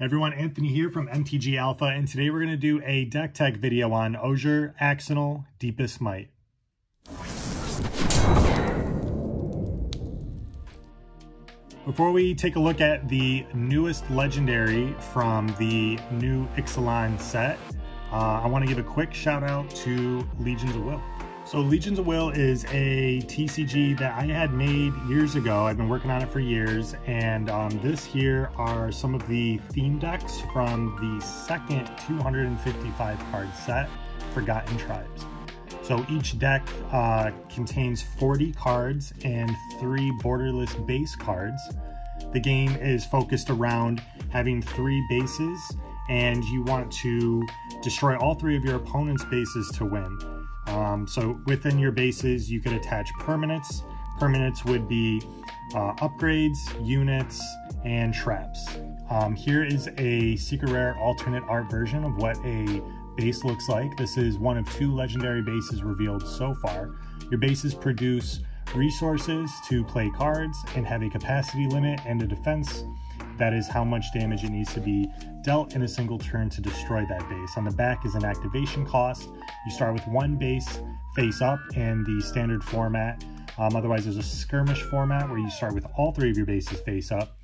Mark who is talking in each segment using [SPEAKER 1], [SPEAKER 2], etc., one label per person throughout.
[SPEAKER 1] everyone, Anthony here from MTG Alpha, and today we're going to do a deck tech video on Ojer Axonil Deepest Might. Before we take a look at the newest legendary from the new Ixalan set, uh, I want to give a quick shout out to Legions of Will. So Legions of Will is a TCG that I had made years ago. I've been working on it for years. And um, this here are some of the theme decks from the second 255 card set, Forgotten Tribes. So each deck uh, contains 40 cards and three borderless base cards. The game is focused around having three bases and you want to destroy all three of your opponent's bases to win. Um, so within your bases, you could attach permanents. Permanents would be uh, upgrades, units, and traps. Um, here is a secret rare alternate art version of what a base looks like. This is one of two legendary bases revealed so far. Your bases produce resources to play cards and have a capacity limit and a defense that is how much damage it needs to be dealt in a single turn to destroy that base. On the back is an activation cost. You start with one base face up in the standard format. Um, otherwise, there's a skirmish format where you start with all three of your bases face up.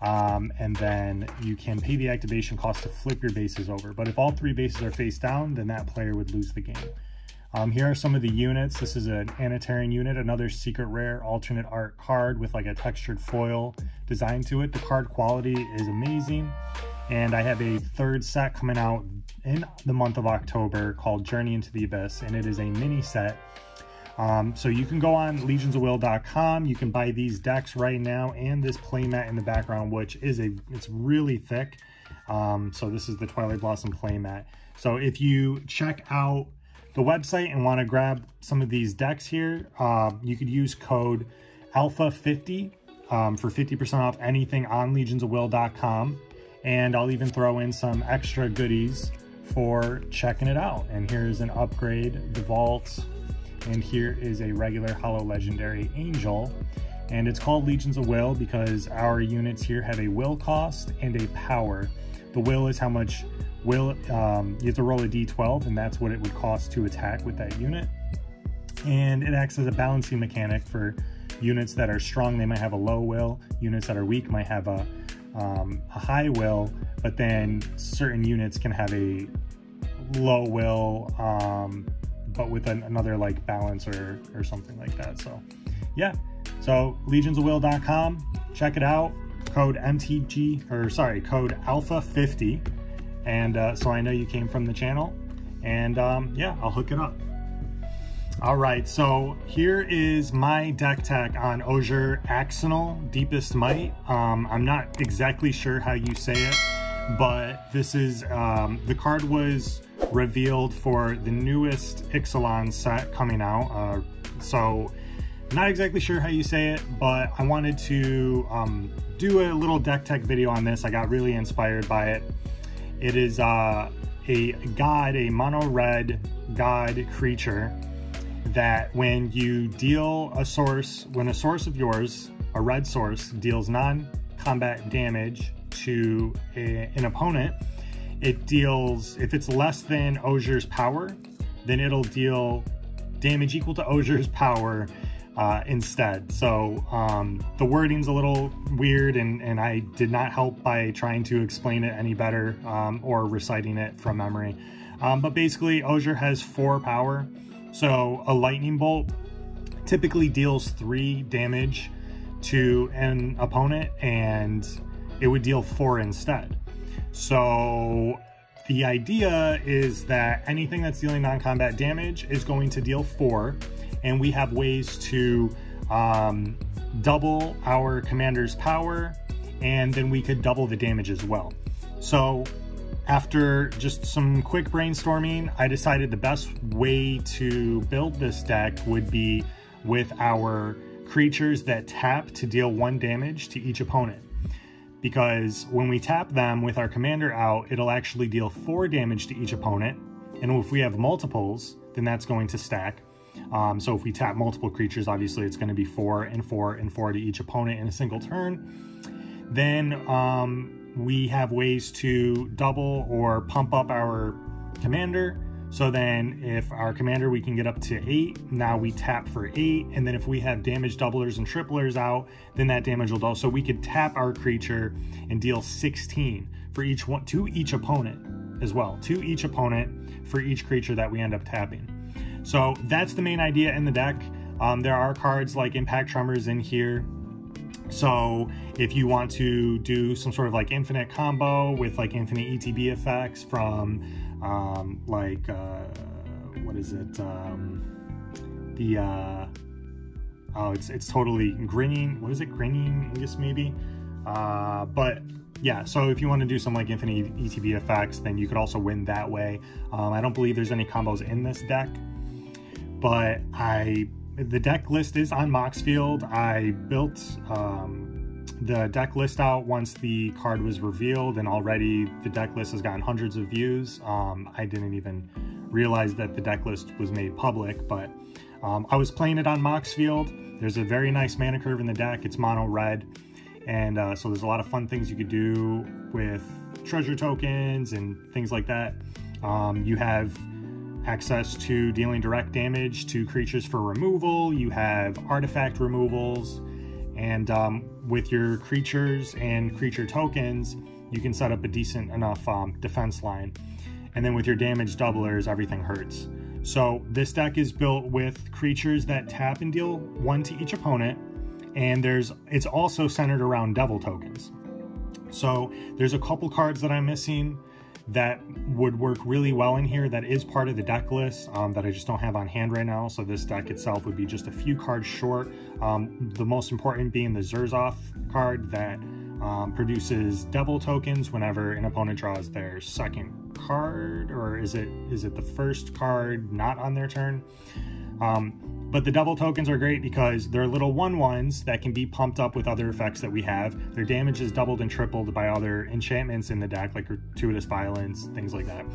[SPEAKER 1] Um, and then you can pay the activation cost to flip your bases over. But if all three bases are face down, then that player would lose the game. Um, here are some of the units. This is an Anatarian unit, another secret rare alternate art card with like a textured foil design to it. The card quality is amazing. And I have a third set coming out in the month of October called Journey into the Abyss, and it is a mini set. Um, so you can go on legionsofwill.com. You can buy these decks right now and this playmat in the background, which is a it's really thick. Um, so this is the Twilight Blossom playmat. So if you check out the website and want to grab some of these decks here, uh, you could use code ALPHA50 um, for 50% off anything on legionsofwill.com. And I'll even throw in some extra goodies for checking it out. And here's an upgrade, the vault, and here is a regular Hollow Legendary Angel. And it's called Legions of Will because our units here have a will cost and a power. The will is how much will um, you have to roll a d12 and that's what it would cost to attack with that unit. And it acts as a balancing mechanic for units that are strong. They might have a low will units that are weak might have a, um, a high will but then certain units can have a low will um, but with an, another like balance or, or something like that. So yeah. So legionsofwill.com check it out. Code mtg or sorry code alpha 50 and uh, so I know you came from the channel. And um, yeah, I'll hook it up. All right, so here is my deck tech on Ojer Axonil Deepest Might. Um, I'm not exactly sure how you say it, but this is, um, the card was revealed for the newest Ixalan set coming out. Uh, so not exactly sure how you say it, but I wanted to um, do a little deck tech video on this. I got really inspired by it. It is uh, a god, a mono red god creature that when you deal a source, when a source of yours, a red source, deals non-combat damage to a, an opponent, it deals, if it's less than Ojer's power, then it'll deal damage equal to Ojer's power uh, instead. So um, the wording's a little weird and, and I did not help by trying to explain it any better um, or reciting it from memory. Um, but basically Ojer has four power. So a lightning bolt typically deals three damage to an opponent and it would deal four instead. So the idea is that anything that's dealing non-combat damage is going to deal four and we have ways to um, double our commander's power and then we could double the damage as well. So after just some quick brainstorming, I decided the best way to build this deck would be with our creatures that tap to deal one damage to each opponent. Because when we tap them with our commander out, it'll actually deal four damage to each opponent. And if we have multiples, then that's going to stack. Um, so if we tap multiple creatures, obviously it's going to be four and four and four to each opponent in a single turn. Then um, we have ways to double or pump up our commander. So then if our commander, we can get up to eight. Now we tap for eight. And then if we have damage doublers and triplers out, then that damage will double. So we could tap our creature and deal 16 for each one to each opponent as well, to each opponent for each creature that we end up tapping. So that's the main idea in the deck. Um, there are cards like Impact Tremors in here. So if you want to do some sort of like infinite combo with like infinite ETB effects from um, like, uh, what is it? Um, the, uh, oh, it's, it's totally grinning. What is it? Grinning, I guess maybe. Uh, but yeah, so if you want to do some like infinite ETB effects, then you could also win that way. Um, I don't believe there's any combos in this deck, but I the deck list is on Moxfield. I built um, the deck list out once the card was revealed and already the deck list has gotten hundreds of views. Um, I didn't even realize that the deck list was made public, but um, I was playing it on Moxfield. There's a very nice mana curve in the deck. It's mono red. And uh, so there's a lot of fun things you could do with treasure tokens and things like that. Um, you have access to dealing direct damage to creatures for removal. You have artifact removals. And um, with your creatures and creature tokens, you can set up a decent enough um, defense line. And then with your damage doublers, everything hurts. So this deck is built with creatures that tap and deal one to each opponent and there's it's also centered around devil tokens. So there's a couple cards that I'm missing that would work really well in here that is part of the deck list um, that I just don't have on hand right now. So this deck itself would be just a few cards short. Um, the most important being the Zurzoth card that um, produces devil tokens whenever an opponent draws their second card, or is it is it the first card not on their turn? But the devil tokens are great because they're little one ones that can be pumped up with other effects that we have. Their damage is doubled and tripled by other enchantments in the deck, like gratuitous violence, things like that.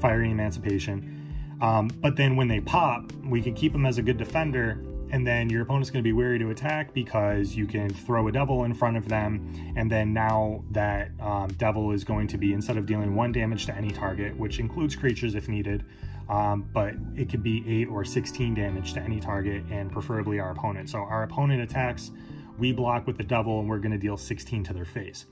[SPEAKER 1] Fiery emancipation. Um, but then when they pop, we can keep them as a good defender, and then your opponent's going to be wary to attack because you can throw a devil in front of them, and then now that um, devil is going to be, instead of dealing one damage to any target, which includes creatures if needed, um, but it could be 8 or 16 damage to any target and preferably our opponent. So our opponent attacks, we block with the double and we're going to deal 16 to their face.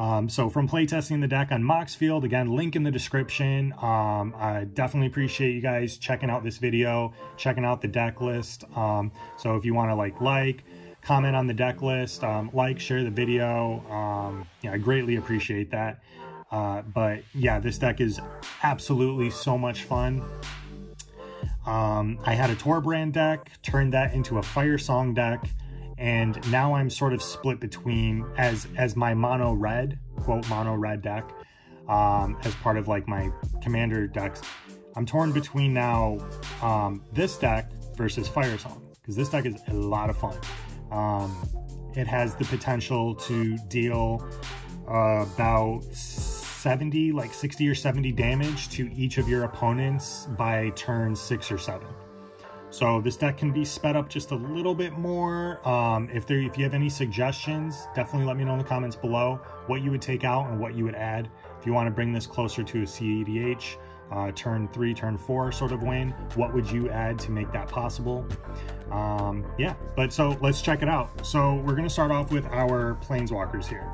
[SPEAKER 1] Um, so from playtesting the deck on Moxfield, again, link in the description. Um, I definitely appreciate you guys checking out this video, checking out the deck list. Um, so if you want to like, like, comment on the deck list, um, like, share the video. Um, yeah, I greatly appreciate that. Uh, but yeah, this deck is absolutely so much fun. Um, I had a Torbrand deck, turned that into a Fire Song deck, and now I'm sort of split between as as my mono red quote mono red deck um, as part of like my commander decks. I'm torn between now um, this deck versus Fire Song because this deck is a lot of fun. Um, it has the potential to deal uh, about 70, like 60 or 70 damage to each of your opponents by turn six or seven. So this deck can be sped up just a little bit more. Um, if there, if you have any suggestions, definitely let me know in the comments below what you would take out and what you would add. If you want to bring this closer to a CEDH, uh, turn three, turn four sort of win, what would you add to make that possible? Um, yeah, but so let's check it out. So we're going to start off with our Planeswalkers here.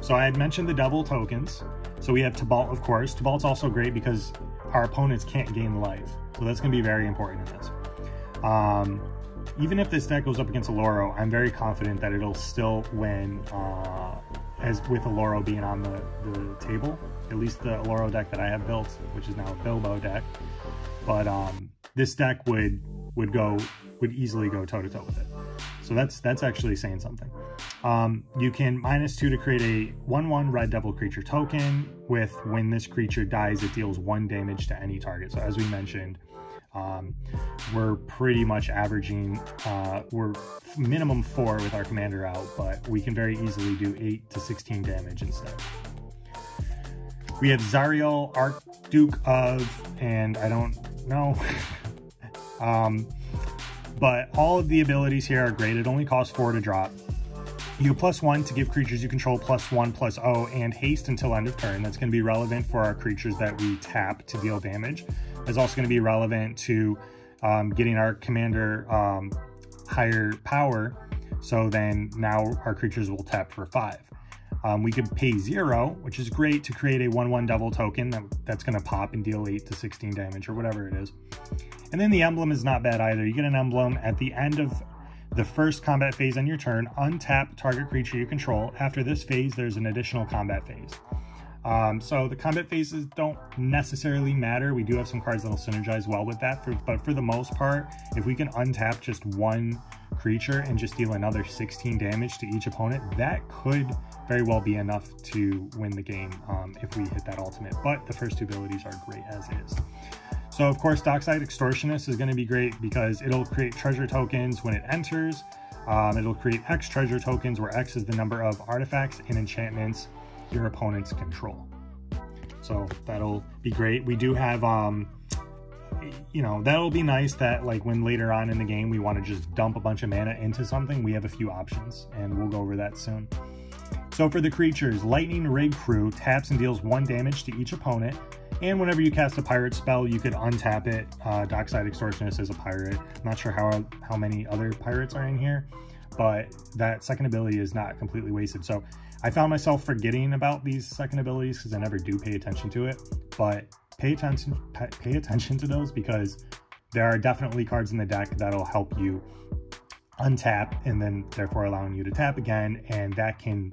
[SPEAKER 1] So I had mentioned the double tokens. So we have Tibalt, of course. Tibalt's also great because our opponents can't gain life. So that's going to be very important in this. Um, even if this deck goes up against Oloro, I'm very confident that it'll still win uh, as with Oloro being on the, the table. At least the Oloro deck that I have built, which is now a Bilbo deck. But um, this deck would would go would easily go toe to toe with it. So that's that's actually saying something. Um, you can minus two to create a 1-1 red devil creature token with when this creature dies, it deals one damage to any target. So as we mentioned, um, we're pretty much averaging, uh, we're minimum four with our commander out, but we can very easily do eight to 16 damage instead. We have Zariel, Archduke of, and I don't know. um, but all of the abilities here are great. It only costs four to drop. You plus one to give creatures you control plus one plus O and haste until end of turn. That's going to be relevant for our creatures that we tap to deal damage. It's also going to be relevant to um, getting our commander um, higher power. So then now our creatures will tap for five. Um, we could pay zero, which is great to create a 1-1 devil token that, that's going to pop and deal 8 to 16 damage or whatever it is. And then the emblem is not bad either. You get an emblem at the end of the first combat phase on your turn, untap target creature you control. After this phase, there's an additional combat phase. Um, so the combat phases don't necessarily matter. We do have some cards that'll synergize well with that, for, but for the most part, if we can untap just one creature and just deal another 16 damage to each opponent, that could very well be enough to win the game um, if we hit that ultimate. But the first two abilities are great as is. So of course, Dockside Extortionist is going to be great because it'll create treasure tokens when it enters. Um, it'll create X treasure tokens where X is the number of artifacts and enchantments your opponents control. So that'll be great. We do have, um, you know, that'll be nice that like when later on in the game we want to just dump a bunch of mana into something, we have a few options and we'll go over that soon. So for the creatures, Lightning Rig Crew taps and deals one damage to each opponent. And whenever you cast a pirate spell, you could untap it. Uh, Dockside Extortionist is a pirate. I'm not sure how, how many other pirates are in here, but that second ability is not completely wasted. So I found myself forgetting about these second abilities because I never do pay attention to it, but pay attention, pay attention to those because there are definitely cards in the deck that'll help you untap and then therefore allowing you to tap again. And that can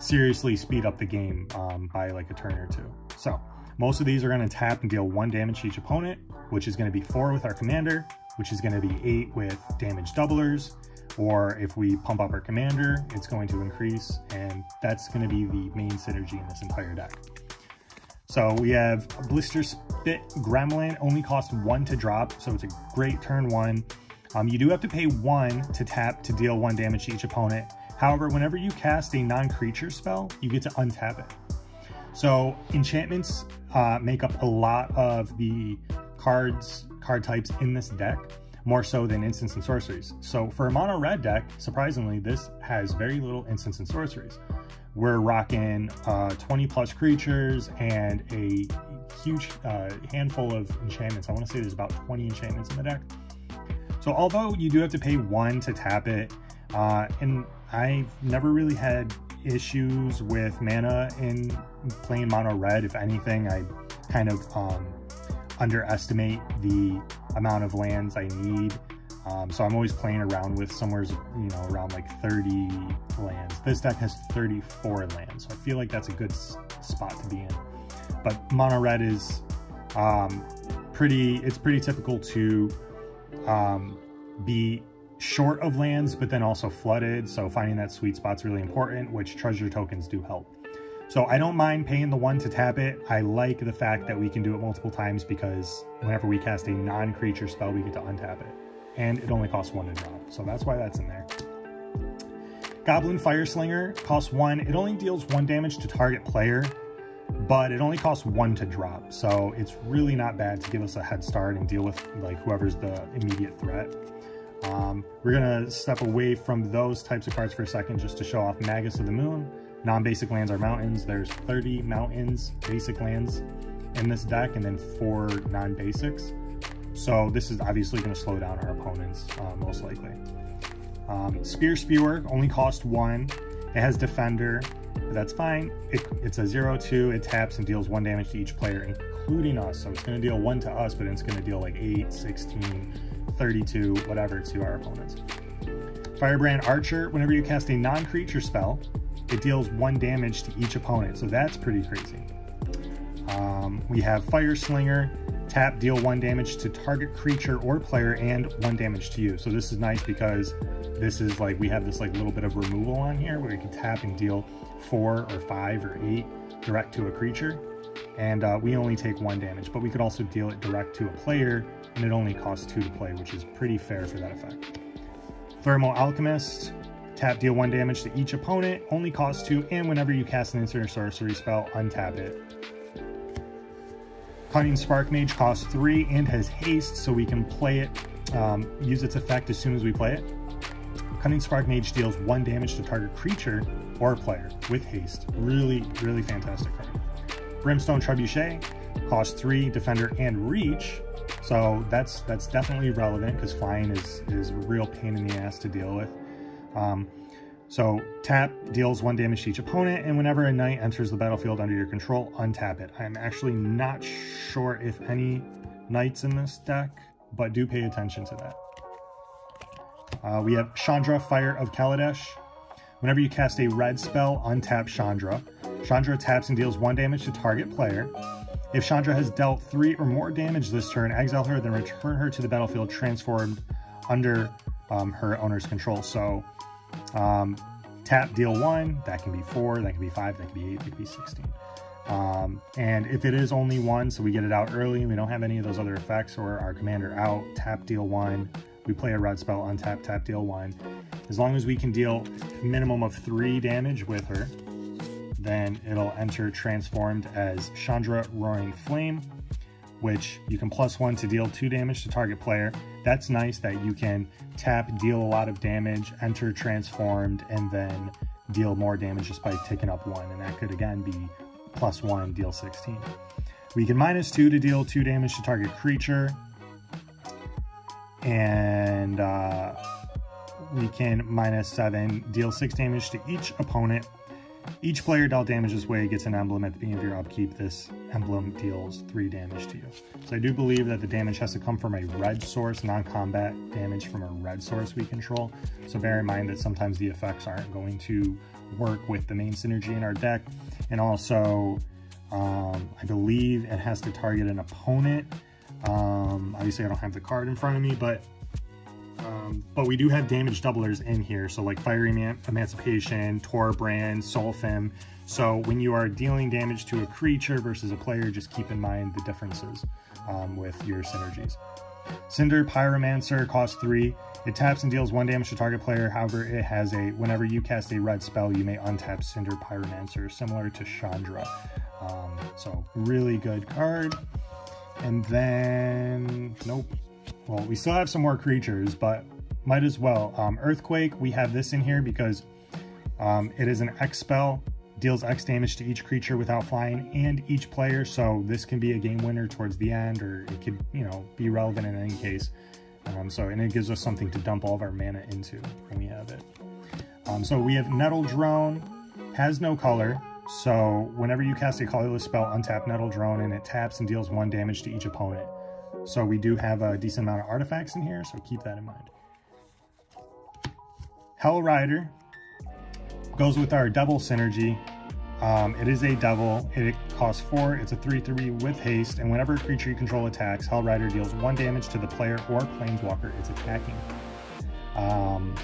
[SPEAKER 1] seriously speed up the game um, by like a turn or two. So most of these are going to tap and deal one damage to each opponent, which is going to be four with our commander, which is going to be eight with damage doublers. Or if we pump up our commander, it's going to increase, and that's going to be the main synergy in this entire deck. So we have Blister Spit Gremlin, only costs one to drop, so it's a great turn one. Um, you do have to pay one to tap to deal one damage to each opponent. However, whenever you cast a non-creature spell, you get to untap it. So enchantments uh, make up a lot of the cards, card types in this deck, more so than instants and sorceries. So for a mono red deck, surprisingly, this has very little instants and sorceries. We're rocking uh, 20 plus creatures and a huge uh, handful of enchantments. I want to say there's about 20 enchantments in the deck. So although you do have to pay one to tap it, uh, and I've never really had issues with mana in playing mono red. If anything, I kind of um, underestimate the amount of lands I need. Um, so I'm always playing around with somewhere, you know, around like 30 lands. This deck has 34 lands, so I feel like that's a good spot to be in. But mono red is um, pretty, it's pretty typical to um, be short of lands, but then also flooded. So finding that sweet spot's really important, which treasure tokens do help. So I don't mind paying the one to tap it. I like the fact that we can do it multiple times because whenever we cast a non-creature spell, we get to untap it. And it only costs one to drop. So that's why that's in there. Goblin Fireslinger costs one. It only deals one damage to target player, but it only costs one to drop. So it's really not bad to give us a head start and deal with like whoever's the immediate threat. Um, we're to step away from those types of cards for a second just to show off Magus of the Moon. Non-basic lands are mountains. There's 30 mountains, basic lands in this deck, and then four non-basics. So this is obviously to slow down our opponents, uh, most likely. Um, Spear Spewer only cost one. It has Defender, but that's fine. It, it's a 0-2. It taps and deals one damage to each player, including us. So it's going to deal one to us, but it's going to deal like 8, 16, 32, whatever to our opponents. Firebrand Archer, whenever you cast a non-creature spell, it deals one damage to each opponent, so that's pretty crazy. Um, we have Fire Slinger, tap, deal one damage to target creature or player and one damage to you. So this is nice because this is like, we have this like little bit of removal on here where you can tap and deal four or five or eight direct to a creature. And uh, we only take one damage, but we could also deal it direct to a player and it only costs two to play, which is pretty fair for that effect. Thermal Alchemist, tap deal one damage to each opponent, only costs two, and whenever you cast an instant or sorcery spell, untap it. Cunning Spark Mage costs three and has haste, so we can play it, um, use its effect as soon as we play it. Cunning Spark Mage deals one damage to target creature or player with haste. Really, really fantastic card. Brimstone Trebuchet costs three, defender, and reach. So that's that's definitely relevant because flying is, is a real pain in the ass to deal with. Um, so tap deals one damage to each opponent, and whenever a knight enters the battlefield under your control, untap it. I'm actually not sure if any knights in this deck, but do pay attention to that. Uh, we have Chandra, Fire of Kaladesh. Whenever you cast a red spell, untap Chandra. Chandra taps and deals one damage to target player. If Chandra has dealt three or more damage this turn, exile her, then return her to the battlefield transformed under um, her owner's control. So um, tap, deal one, that can be four, that can be five, that can be eight, that can be 16. Um, and if it is only one, so we get it out early, we don't have any of those other effects or our commander out, tap, deal one, we play a red spell, untap, tap, deal one. As long as we can deal minimum of three damage with her, then it'll enter transformed as Chandra Roaring Flame, which you can plus one to deal two damage to target player. That's nice that you can tap, deal a lot of damage, enter transformed, and then deal more damage just by taking up one. And that could again be plus one, deal 16. We can minus two to deal two damage to target creature. And uh, we can minus seven, deal six damage to each opponent each player dealt damage this way gets an emblem at the beginning of your upkeep. This emblem deals 3 damage to you. So I do believe that the damage has to come from a red source, non-combat damage from a red source we control. So bear in mind that sometimes the effects aren't going to work with the main synergy in our deck. And also, um, I believe it has to target an opponent. Um, obviously, I don't have the card in front of me, but um, but we do have damage doublers in here. So like Fiery Emancipation, Torbrand, Solphim. So when you are dealing damage to a creature versus a player, just keep in mind the differences um, with your synergies. Cinder Pyromancer costs three. It taps and deals one damage to target player. However, it has a, whenever you cast a red spell, you may untap Cinder Pyromancer, similar to Chandra. Um, so really good card. And then, nope, well, we still have some more creatures, but might as well. Um, Earthquake, we have this in here because um, it is an X spell, deals X damage to each creature without flying and each player, so this can be a game winner towards the end, or it could, you know, be relevant in any case. Um, so, and it gives us something to dump all of our mana into when we have it. Um, so we have Nettle Drone, has no color, so whenever you cast a colorless spell, untap Nettle Drone, and it taps and deals one damage to each opponent. So we do have a decent amount of artifacts in here, so keep that in mind. Hell Rider goes with our double synergy. Um, it is a double. It costs four. It's a 3-3 with haste, and whenever a creature you control attacks, Hell Rider deals one damage to the player or planeswalker it's attacking. Um,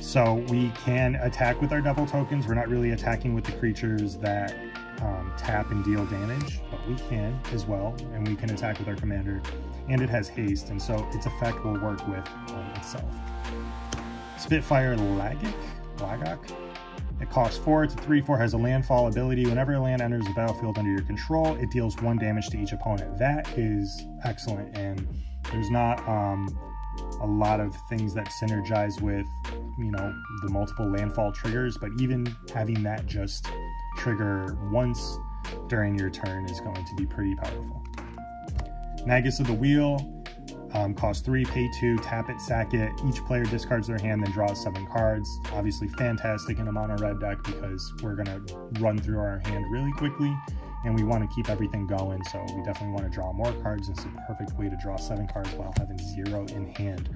[SPEAKER 1] so we can attack with our double tokens. We're not really attacking with the creatures that um, tap and deal damage, but we can as well, and we can attack with our commander and it has haste, and so its effect will work with um, itself. Spitfire Lagac, Lagac. It costs 4, it's a 3-4, has a landfall ability. Whenever a land enters the battlefield under your control, it deals 1 damage to each opponent. That is excellent, and there's not um, a lot of things that synergize with, you know, the multiple landfall triggers, but even having that just trigger once during your turn is going to be pretty powerful. Magus of the Wheel um, costs three, pay two, tap it, sack it. Each player discards their hand, then draws seven cards. Obviously fantastic in a mono red deck because we're gonna run through our hand really quickly and we want to keep everything going. So we definitely want to draw more cards. It's a perfect way to draw seven cards while having zero in hand.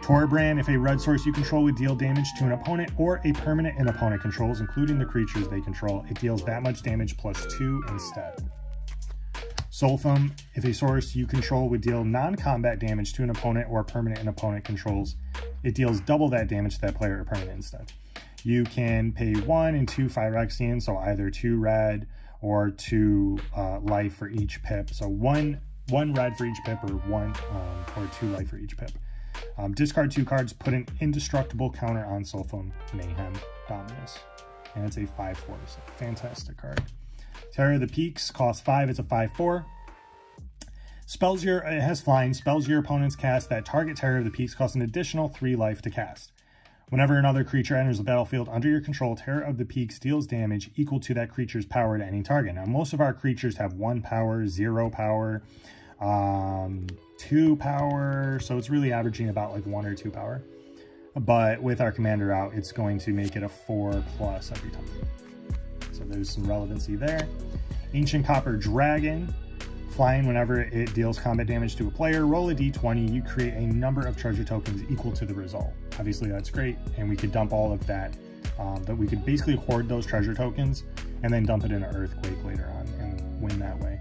[SPEAKER 1] Torbrand, if a red source you control would deal damage to an opponent or a permanent an opponent controls, including the creatures they control, it deals that much damage plus two instead. Solphim, if a source you control would deal non-combat damage to an opponent or a permanent an opponent controls, it deals double that damage to that player or permanent instead. You can pay one and two Phyrexian, so either two red or two uh, life for each pip. So one one red for each pip or one um, or two life for each pip. Um, discard two cards, put an indestructible counter on Solphim Mayhem Dominus. And it's a 5-4, so fantastic card. Terror of the Peaks costs 5, it's a 5-4. Spells your, it has flying, spells your opponent's cast that target Terror of the Peaks costs an additional 3 life to cast. Whenever another creature enters the battlefield under your control, Terror of the Peaks deals damage equal to that creature's power to any target. Now, most of our creatures have one power, zero power, um, two power, so it's really averaging about like one or two power. But with our commander out, it's going to make it a four plus every time. So there's some relevancy there. Ancient Copper Dragon Flying, whenever it deals combat damage to a player, roll a d20, you create a number of treasure tokens equal to the result. Obviously that's great, and we could dump all of that, um, but we could basically hoard those treasure tokens and then dump it in an Earthquake later on and win that way.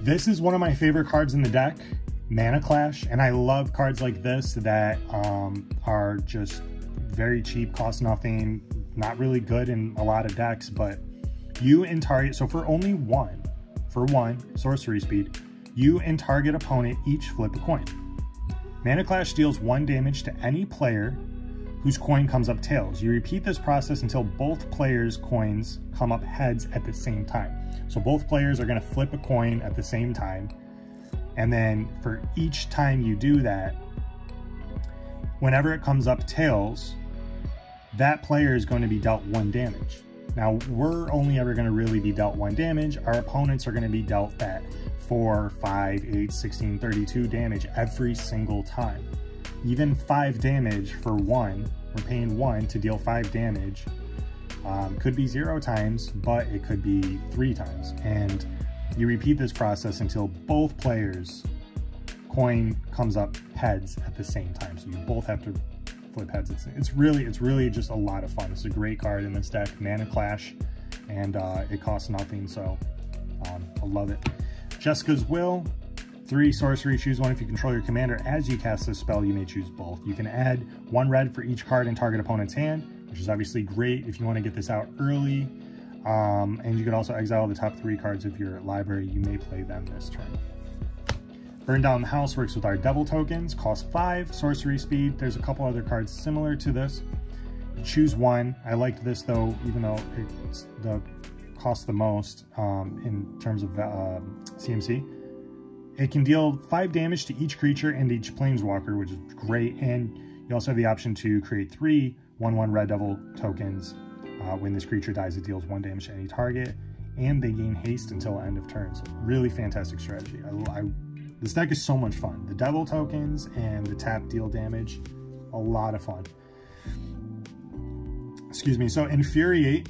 [SPEAKER 1] This is one of my favorite cards in the deck, Mana Clash, and I love cards like this that um, are just very cheap, cost nothing, not really good in a lot of decks, but you and target, so for only one, for one sorcery speed, you and target opponent each flip a coin. Mana Clash deals one damage to any player whose coin comes up tails. You repeat this process until both players' coins come up heads at the same time. So both players are going to flip a coin at the same time. And then for each time you do that, whenever it comes up tails, that player is going to be dealt one damage. Now, we're only ever going to really be dealt one damage. Our opponents are going to be dealt that 4, 5, 8, 16, 32 damage every single time. Even 5 damage for 1, we're paying 1 to deal 5 damage. Um, could be 0 times, but it could be 3 times. And you repeat this process until both players coin comes up heads at the same time. So you both have to flip heads. It's, it's really, it's really just a lot of fun. It's a great card in this deck, Mana Clash, and uh, it costs nothing, so um, I love it. Jeska's Will, three sorcery, choose one if you control your commander. As you cast this spell, you may choose both. You can add one red for each card in target opponent's hand, which is obviously great if you want to get this out early. Um, and you can also exile the top three cards of your library. You may play them this turn. Burn Down the House works with our Devil tokens, cost 5, sorcery speed. There's a couple other cards similar to this. Choose one. I liked this though, even though it's the cost the most um, in terms of uh, CMC. It can deal 5 damage to each creature and each planeswalker, which is great. And you also have the option to create three 1-1 Red Devil tokens. Uh, when this creature dies, it deals 1 damage to any target. And they gain haste until end of turn. So really fantastic strategy. I, I this deck is so much fun. The Devil tokens and the tap deal damage, a lot of fun. Excuse me. So Infuriate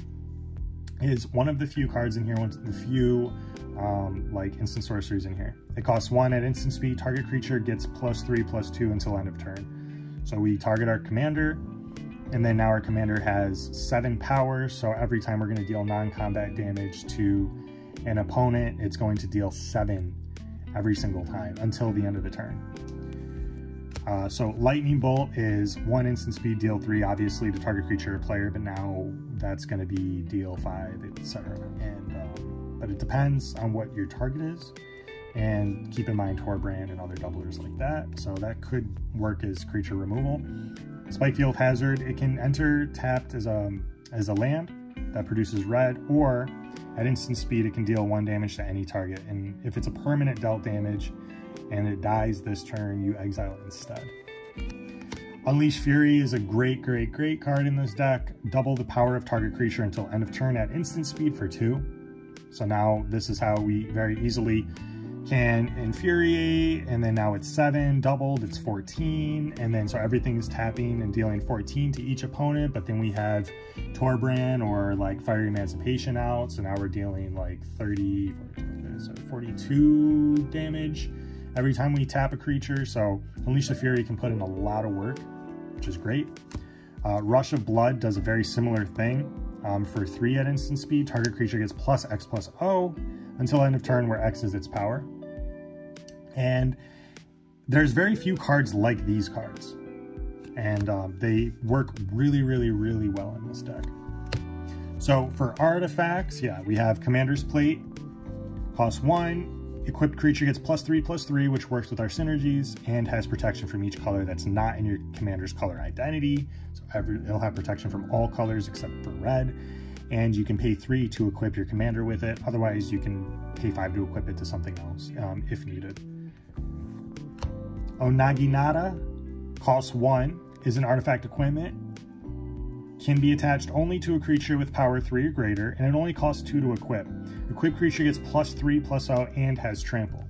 [SPEAKER 1] is one of the few cards in here, one of the few um, like instant sorceries in here. It costs one at instant speed. Target creature gets plus three, plus two until end of turn. So we target our commander, and then now our commander has seven power. So every time we're going to deal non-combat damage to an opponent, it's going to deal seven every single time until the end of the turn. Uh, so Lightning Bolt is one instant speed, deal three, obviously to target creature or player, but now that's going to be deal five, etc. And um, but it depends on what your target is, and keep in mind Torbrand and other doublers like that. So that could work as creature removal. Spikefield Hazard, it can enter tapped as a as a land that produces red, or at instant speed, it can deal one damage to any target, and if it's a permanent dealt damage and it dies this turn, you exile it instead. Unleash Fury is a great, great, great card in this deck. Double the power of target creature until end of turn at instant speed for two. So now this is how we very easily can infuriate and then now it's seven doubled it's 14 and then so everything is tapping and dealing 14 to each opponent but then we have Torbran or like Fire Emancipation out so now we're dealing like 30 42 damage every time we tap a creature so Unleash the Fury can put in a lot of work which is great. Uh, Rush of Blood does a very similar thing um, for 3 at instant speed target creature gets plus X plus O until end of turn where X is its power. And there's very few cards like these cards. And um, they work really, really, really well in this deck. So for artifacts, yeah, we have Commander's Plate, cost one, equipped creature gets plus three, plus three, which works with our synergies and has protection from each color that's not in your commander's color identity. So every, it'll have protection from all colors except for red and you can pay three to equip your commander with it. Otherwise, you can pay five to equip it to something else um, if needed. O-Naginata costs one. is an artifact equipment, can be attached only to a creature with power 3 or greater, and it only costs 2 to equip. Equip creature gets plus 3, plus out, and has trample.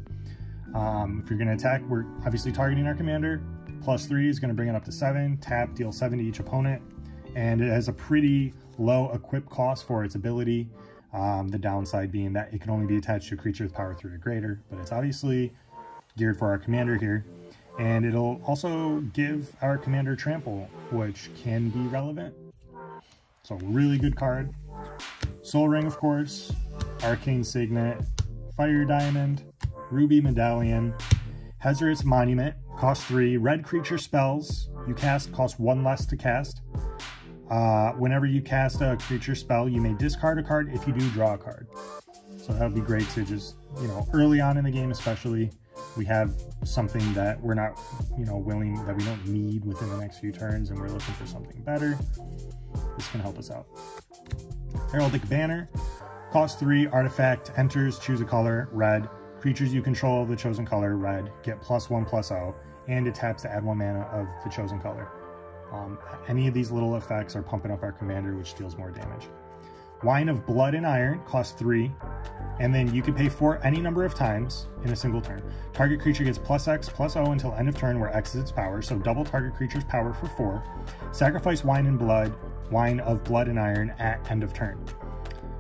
[SPEAKER 1] Um, if you're going to attack, we're obviously targeting our commander. Plus 3 is going to bring it up to 7, tap, deal 7 to each opponent, and it has a pretty low equip cost for its ability. Um, the downside being that it can only be attached to a creature with power 3 or greater, but it's obviously geared for our commander here. And it'll also give our commander trample, which can be relevant. So really good card. Soul Ring, of course, Arcane Signet, Fire Diamond, Ruby Medallion, Hazoret's Monument, cost three. Red creature spells you cast cost one less to cast. Uh, whenever you cast a creature spell, you may discard a card if you do draw a card. So that would be great to just, you know, early on in the game especially, we have something that we're not, you know, willing, that we don't need within the next few turns and we're looking for something better. This can help us out. Heraldic Banner, cost three, artifact, enters, choose a color, red. Creatures you control of the chosen color, red, get plus one, plus O, and it taps to add one mana of the chosen color. Um, any of these little effects are pumping up our commander, which deals more damage. Wine of Blood and Iron costs three, and then you can pay four any number of times in a single turn. Target creature gets plus X plus O until end of turn where X is its power, so double target creature's power for four. Sacrifice Wine and Blood, Wine of Blood and Iron at end of turn.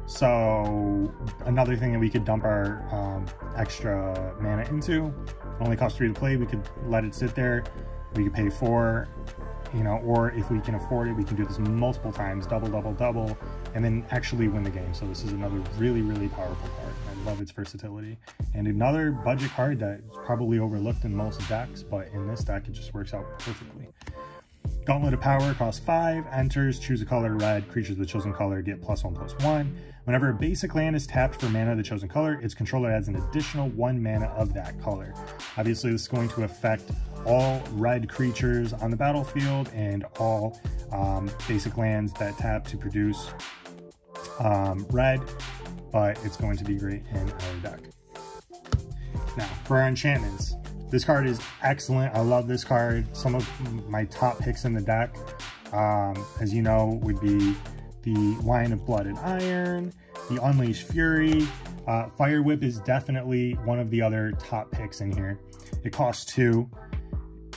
[SPEAKER 1] So another thing that we could dump our um, extra mana into, only costs three to play, we could let it sit there. We could pay four, you know, or if we can afford it, we can do this multiple times, double, double, double, and then actually win the game. So this is another really, really powerful card. I love its versatility. And another budget card that's probably overlooked in most decks, but in this deck, it just works out perfectly. Gauntlet of Power costs 5, enters, choose a color red, creatures of the chosen color get plus 1 plus 1. Whenever a basic land is tapped for mana of the chosen color, its controller adds an additional 1 mana of that color. Obviously this is going to affect all red creatures on the battlefield and all um, basic lands that tap to produce um, red, but it's going to be great in our deck. Now, for our enchantments, this card is excellent. I love this card. Some of my top picks in the deck, um, as you know, would be the Wine of Blood and Iron, the Unleashed Fury. Uh, Fire Whip is definitely one of the other top picks in here. It costs two.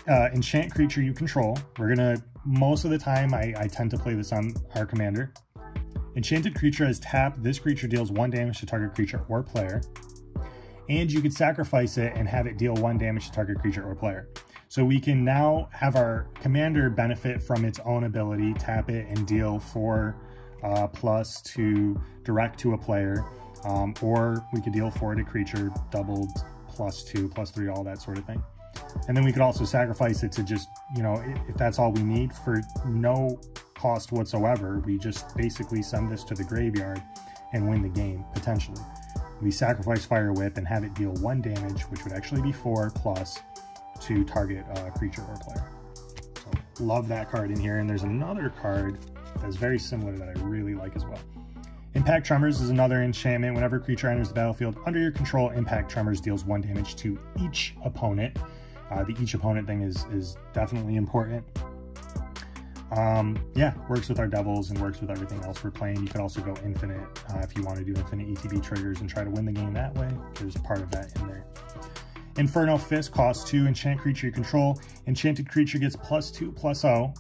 [SPEAKER 1] Uh, enchant creature you control. We're gonna, most of the time, I, I tend to play this on our commander. Enchanted creature has tap. This creature deals one damage to target creature or player and you could sacrifice it and have it deal one damage to target creature or player. So we can now have our commander benefit from its own ability, tap it and deal four uh, plus to direct to a player, um, or we could deal four to creature, doubled, plus two, plus three, all that sort of thing. And then we could also sacrifice it to just, you know, if that's all we need for no cost whatsoever, we just basically send this to the graveyard and win the game, potentially we sacrifice Fire Whip and have it deal one damage, which would actually be four plus to target a creature or player. So love that card in here. And there's another card that's very similar that I really like as well. Impact Tremors is another enchantment. Whenever a creature enters the battlefield under your control, Impact Tremors deals one damage to each opponent. Uh, the each opponent thing is, is definitely important. Um, yeah, works with our devils and works with everything else we're playing. You could also go infinite uh, if you want to do infinite ETB triggers and try to win the game that way. There's part of that in there. Inferno Fist costs 2, enchant creature you control. Enchanted creature gets plus 2, plus 0,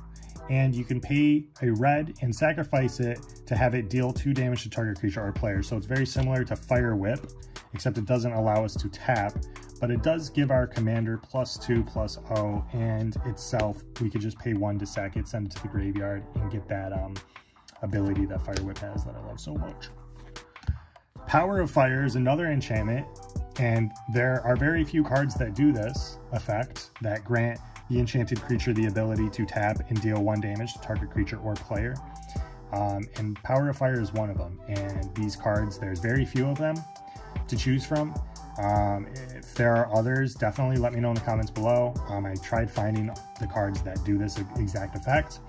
[SPEAKER 1] and you can pay a red and sacrifice it to have it deal 2 damage to target creature or player. So it's very similar to Fire Whip, except it doesn't allow us to tap, but it does give our commander plus two plus O and itself, we could just pay one to sack it, send it to the graveyard and get that um, ability that Fire Whip has that I love so much. Power of Fire is another enchantment and there are very few cards that do this effect that grant the enchanted creature the ability to tap and deal one damage to target creature or player. Um, and Power of Fire is one of them. And these cards, there's very few of them to choose from. Um, if there are others, definitely let me know in the comments below. Um, I tried finding the cards that do this exact effect,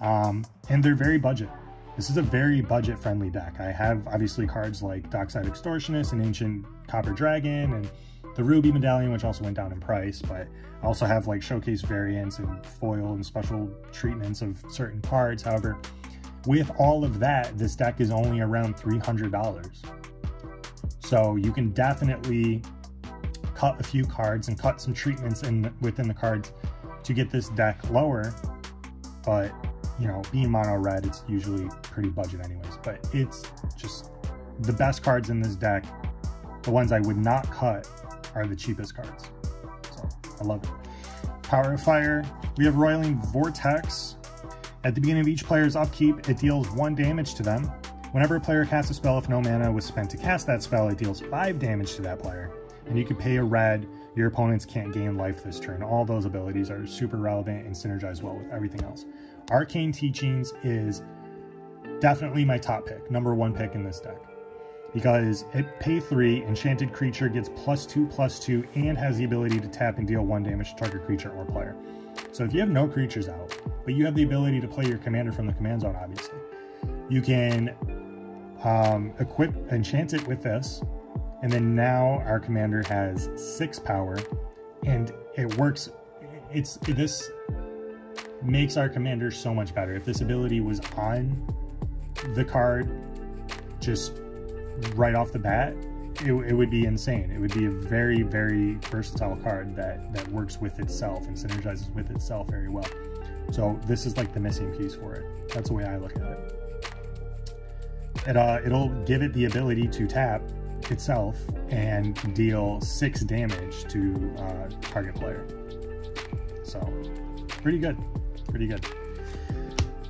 [SPEAKER 1] um, and they're very budget. This is a very budget-friendly deck. I have obviously cards like Dockside Extortionist and Ancient Copper Dragon and the Ruby medallion, which also went down in price, but I also have like showcase variants and foil and special treatments of certain cards. However, with all of that, this deck is only around $300. So you can definitely cut a few cards and cut some treatments in within the cards to get this deck lower. But, you know, being mono red, it's usually pretty budget anyways. But it's just the best cards in this deck. The ones I would not cut are the cheapest cards. So I love it. Power of Fire. We have Roiling Vortex. At the beginning of each player's upkeep, it deals one damage to them. Whenever a player casts a spell, if no mana was spent to cast that spell, it deals five damage to that player. And you can pay a red, your opponents can't gain life this turn. All those abilities are super relevant and synergize well with everything else. Arcane Teachings is definitely my top pick, number one pick in this deck. Because at pay three, enchanted creature gets plus two, plus two, and has the ability to tap and deal one damage to target creature or player. So if you have no creatures out, but you have the ability to play your commander from the command zone, obviously, you can um, equip, enchant it with this, and then now our commander has six power, and it works. It's this makes our commander so much better. If this ability was on the card, just right off the bat, it, it, would be insane. It would be a very, very versatile card that, that works with itself and synergizes with itself very well. So this is like the missing piece for it. That's the way I look at it. It, uh, it'll give it the ability to tap itself and deal six damage to uh, target player. So pretty good, pretty good.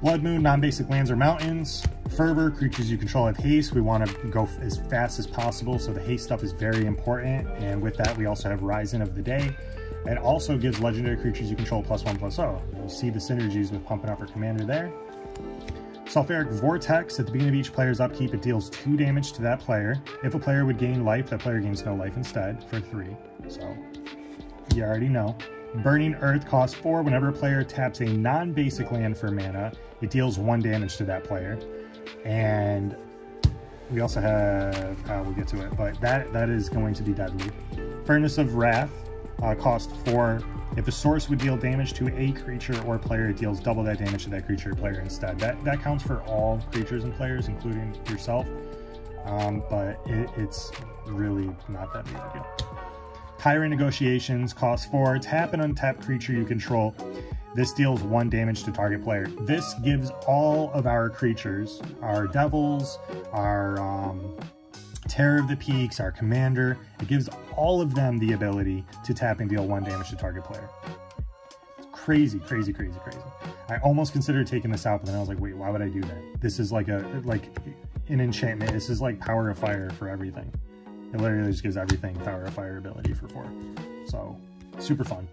[SPEAKER 1] Blood Moon, non-basic lands or mountains. Fervor, creatures you control have haste. We want to go as fast as possible, so the haste stuff is very important. And with that, we also have Rising of the Day. It also gives legendary creatures you control plus one plus oh. You see the synergies with pumping up our commander there. Sulfuric Vortex, at the beginning of each player's upkeep, it deals two damage to that player. If a player would gain life, that player gains no life instead for three. So, you already know. Burning Earth costs 4. Whenever a player taps a non-basic land for mana, it deals 1 damage to that player. And we also have, uh, we'll get to it, but that that is going to be deadly. Furnace of Wrath uh, cost 4. If a source would deal damage to a creature or player, it deals double that damage to that creature or player instead. That, that counts for all creatures and players, including yourself. Um, but it, it's really not that big of a deal. Tyrant Negotiations costs 4. Tap an untapped creature you control. This deals 1 damage to target player. This gives all of our creatures, our devils, our um, Terror of the Peaks, our commander, it gives all of them the ability to tap and deal 1 damage to target player. It's crazy, crazy, crazy, crazy. I almost considered taking this out, but then I was like, wait, why would I do that? This is like a like an enchantment. This is like power of fire for everything. It literally just gives everything Power of Fire ability for four. So, super fun.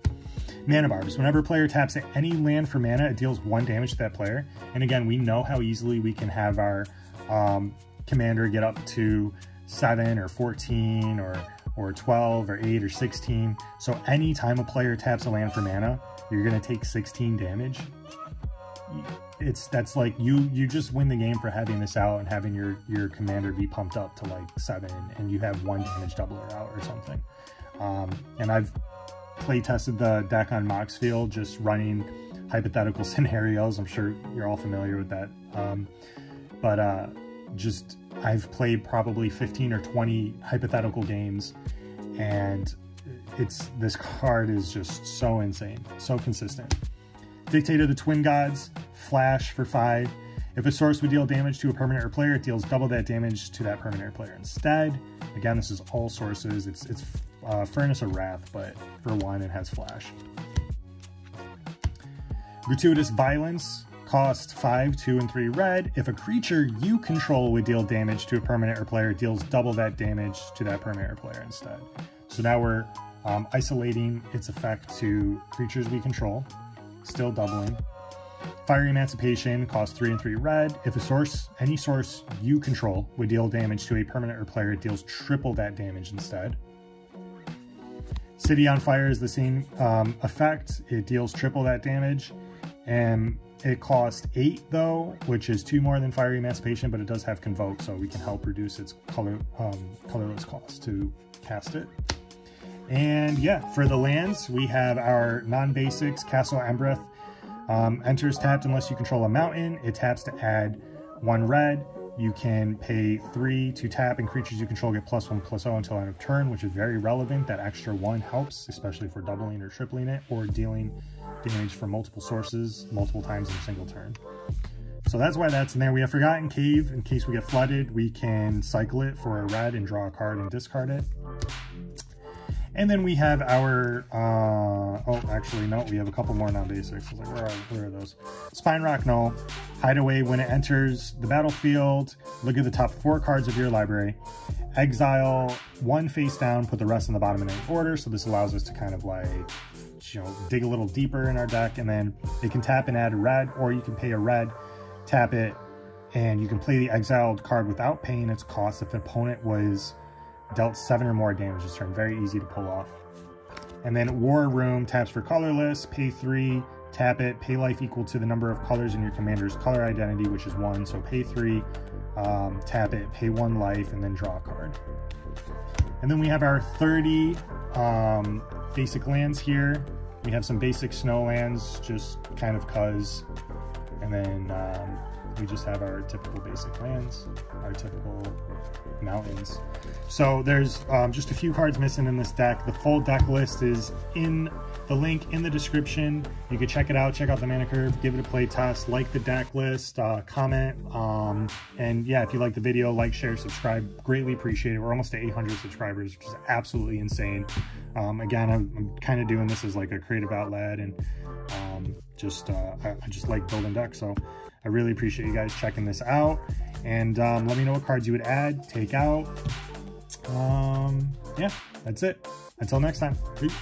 [SPEAKER 1] Mana Barbs. Whenever a player taps any land for mana, it deals one damage to that player. And again, we know how easily we can have our um, commander get up to 7 or 14 or, or 12 or 8 or 16. So anytime a player taps a land for mana, you're going to take 16 damage. It's that's like you you just win the game for having this out and having your your commander be pumped up to like seven and you have one damage doubler out or something. Um, and i've play tested the deck on moxfield just running hypothetical scenarios. I'm sure you're all familiar with that. Um, but uh, just i've played probably 15 or 20 hypothetical games and it's this card is just so insane so consistent Dictate of the Twin Gods, Flash for 5. If a source would deal damage to a permanent or player, it deals double that damage to that permanent or player instead. Again, this is all sources. It's, it's uh, Furnace of Wrath, but for one, it has Flash. Gratuitous Violence cost 5, 2, and 3 red. If a creature you control would deal damage to a permanent or player, deals double that damage to that permanent or player instead. So now we're um, isolating its effect to creatures we control still doubling. Fiery Emancipation costs 3 and 3 red. If a source, any source you control, would deal damage to a permanent or player, it deals triple that damage instead. City on Fire is the same um, effect. It deals triple that damage. And it costs 8 though, which is 2 more than Fiery Emancipation, but it does have Convoke, so we can help reduce its color um, colorless cost to cast it. And yeah, for the lands, we have our non-basics, Castle Embereth. Um, enters tapped unless you control a mountain. It taps to add one red. You can pay three to tap and creatures you control get plus one plus zero oh until end of turn, which is very relevant. That extra one helps, especially for doubling or tripling it or dealing damage from multiple sources multiple times in a single turn. So that's why that's in there. We have Forgotten Cave. In case we get flooded, we can cycle it for a red and draw a card and discard it. And then we have our, uh, oh, actually, no, we have a couple more non-basics. Like, where are, where are those? Spinerock Knoll, Hideaway, when it enters the battlefield, look at the top four cards of your library, exile one face down, put the rest in the bottom in any order. So this allows us to kind of like, you know, dig a little deeper in our deck. And then it can tap and add a red, or you can pay a red, tap it, and you can play the exiled card without paying its cost if the opponent was dealt seven or more damage this turn. Very easy to pull off. And then War Room taps for colorless, pay three, tap it, pay life equal to the number of colors in your commander's color identity, which is one. So pay three, um, tap it, pay one life, and then draw a card. And then we have our 30 um, basic lands here. We have some basic snow lands, just kind of cuz. And then um, we just have our typical basic lands, our typical mountains. So there's um, just a few cards missing in this deck. The full deck list is in the link in the description. You can check it out, check out the mana curve, give it a play test, like the deck list, uh, comment. Um, and yeah, if you like the video, like, share, subscribe. Greatly appreciate it. We're almost to 800 subscribers, which is absolutely insane. Um, again, I'm, I'm kind of doing this as like a creative outlet and um, just uh, I, I just like building decks. So I really appreciate you guys checking this out. And um, let me know what cards you would add, take out. Um, yeah, that's it. Until next time. Peace.